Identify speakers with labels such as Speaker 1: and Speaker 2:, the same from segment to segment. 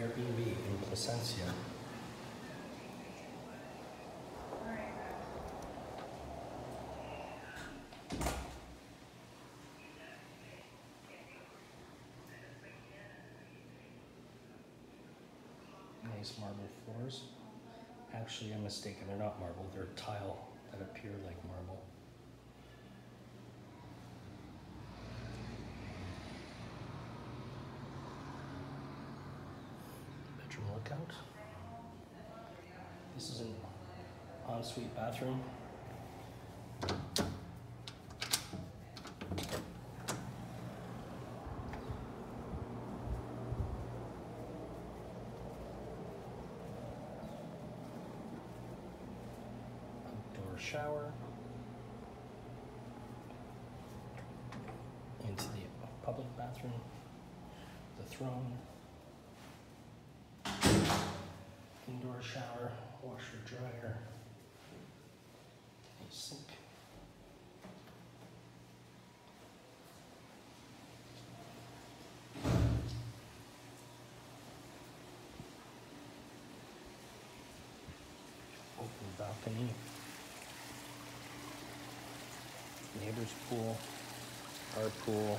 Speaker 1: Airbnb in Placencia. Nice marble floors. Actually, I'm mistaken. They're not marble. They're tile that appear like marble. Bedroom lookout. This is an ensuite bathroom. Outdoor shower. Into the public bathroom. The throne. Shower, washer, dryer. Sink. Open balcony. Neighbor's pool. Our pool.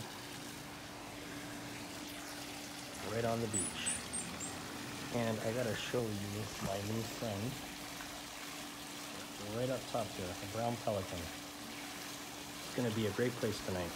Speaker 1: Right on the beach. And I gotta show you my new friend. Right up top there, a brown pelican. It's gonna be a great place tonight.